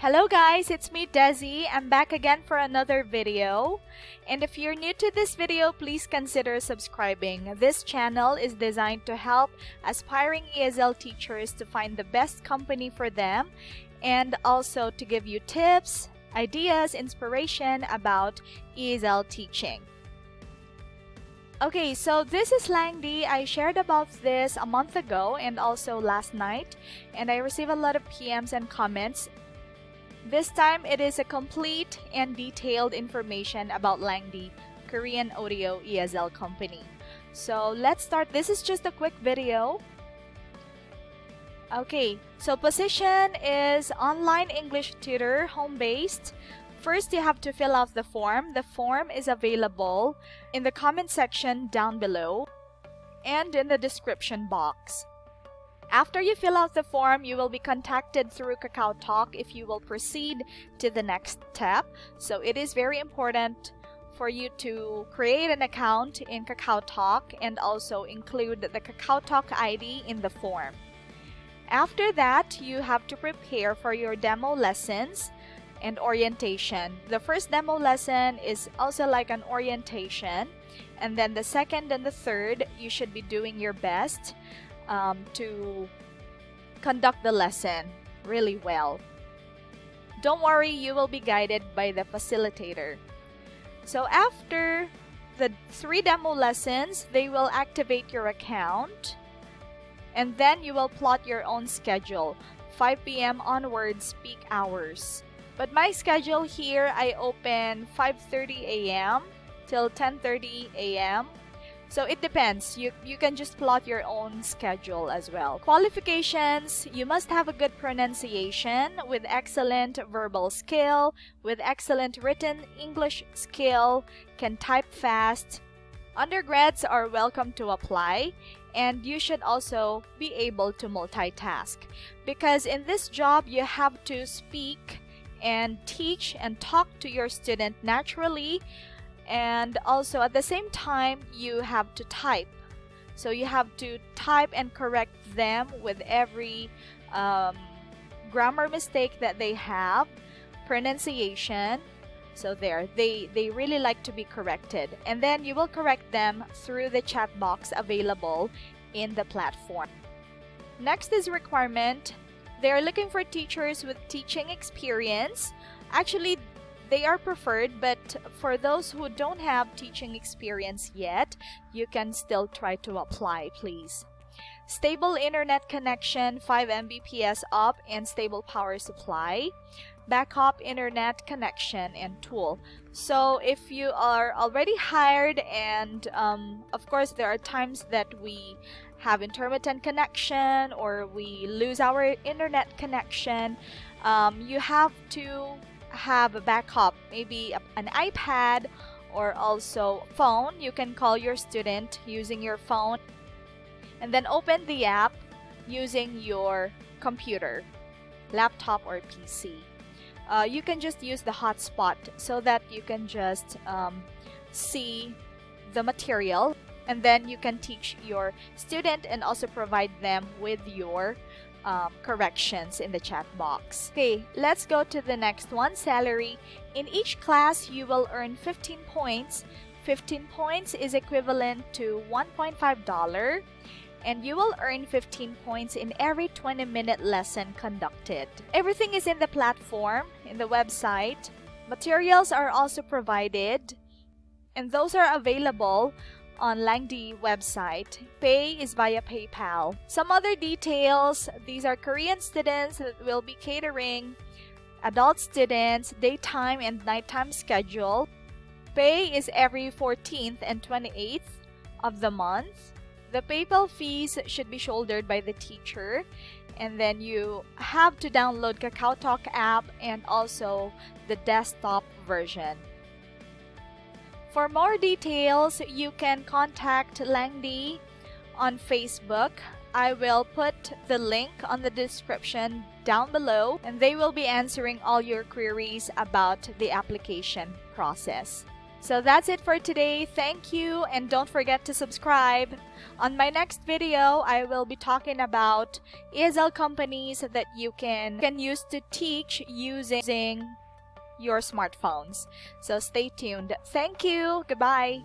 Hello guys, it's me Dessy. I'm back again for another video. And if you're new to this video, please consider subscribing. This channel is designed to help aspiring ESL teachers to find the best company for them and also to give you tips, ideas, inspiration about ESL teaching. Okay, so this is Langdy. I shared about this a month ago and also last night, and I received a lot of PMs and comments. This time, it is a complete and detailed information about Langdy, Korean Audio ESL company. So let's start. This is just a quick video. Okay, so position is online English tutor, home-based. First, you have to fill out the form. The form is available in the comment section down below and in the description box. After you fill out the form, you will be contacted through Kakao Talk if you will proceed to the next step. So it is very important for you to create an account in Kakao Talk and also include the Kakao Talk ID in the form. After that, you have to prepare for your demo lessons and orientation. The first demo lesson is also like an orientation, and then the second and the third, you should be doing your best um, to conduct the lesson really well. Don't worry, you will be guided by the facilitator. So after the three demo lessons, they will activate your account and then you will plot your own schedule 5 p.m. onwards peak hours. But my schedule here, I open 5.30 a.m. till 10.30 a.m. So it depends. You, you can just plot your own schedule as well. Qualifications, you must have a good pronunciation with excellent verbal skill, with excellent written English skill, can type fast. Undergrads are welcome to apply and you should also be able to multitask because in this job you have to speak and teach and talk to your student naturally and also at the same time you have to type. So you have to type and correct them with every um, grammar mistake that they have pronunciation. So there they they really like to be corrected. And then you will correct them through the chat box available in the platform. Next is requirement. They are looking for teachers with teaching experience. Actually, they are preferred, but for those who don't have teaching experience yet, you can still try to apply, please. Stable internet connection, 5 Mbps up, and stable power supply. Backup internet connection and tool. So if you are already hired and um, of course there are times that we have intermittent connection or we lose our internet connection, um, you have to have a backup, maybe an iPad or also phone. You can call your student using your phone and then open the app using your computer, laptop or PC. Uh, you can just use the hotspot so that you can just um, see the material and then you can teach your student and also provide them with your um, corrections in the chat box. Okay, let's go to the next one, salary. In each class, you will earn 15 points. 15 points is equivalent to $1.5 and you will earn 15 points in every 20 minute lesson conducted. Everything is in the platform, in the website. Materials are also provided and those are available on Langdy website. Pay is via PayPal. Some other details, these are Korean students that will be catering, adult students, daytime and nighttime schedule. Pay is every 14th and 28th of the month. The PayPal fees should be shouldered by the teacher and then you have to download Kakao Talk app and also the desktop version. For more details, you can contact Langdy on Facebook. I will put the link on the description down below and they will be answering all your queries about the application process. So that's it for today. Thank you and don't forget to subscribe. On my next video, I will be talking about ESL companies that you can, can use to teach using your smartphones. So stay tuned. Thank you. Goodbye.